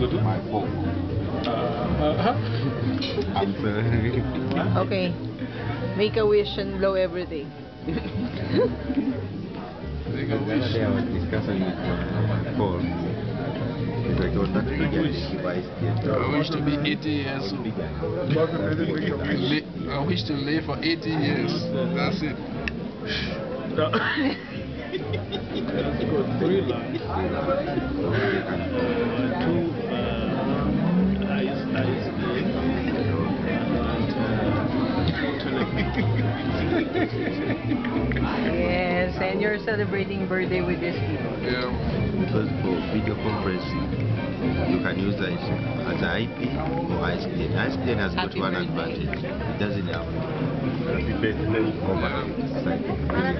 go to? My fault. Uh, I'm sorry. Okay. Make a wish and blow everything. Make The a other wish. day I was discussing with uh, Paul. He's like, that bigger device. I wish to be 80 years old. I wish to live for 80 years. That's it. That's yes, and you're celebrating birthday with this people. Yeah. Because for video conferencing, you can use that as an IP or ISDN. ISDN has got Happy one birthday. advantage. It doesn't have Happy birthday. overhead. It's like, but